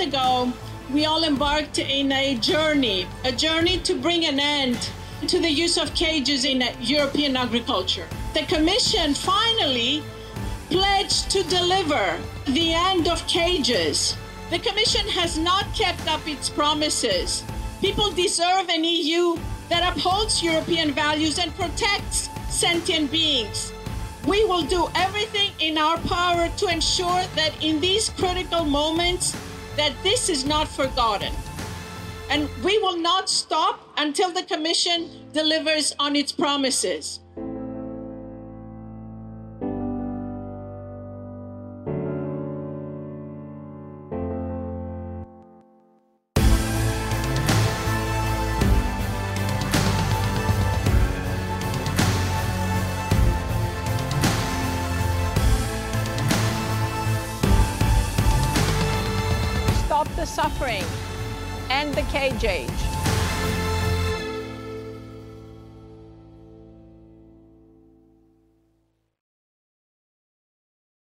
ago, we all embarked in a journey, a journey to bring an end to the use of cages in European agriculture. The Commission finally pledged to deliver the end of cages. The Commission has not kept up its promises. People deserve an EU that upholds European values and protects sentient beings. We will do everything in our power to ensure that in these critical moments that this is not forgotten. And we will not stop until the commission delivers on its promises. The suffering. End the cage age.